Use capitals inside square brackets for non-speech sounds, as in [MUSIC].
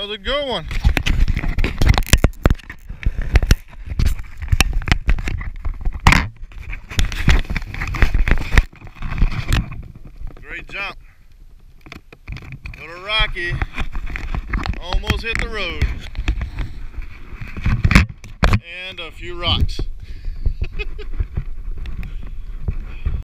another good one. Great jump. Little rocky. Almost hit the road. And a few rocks. [LAUGHS]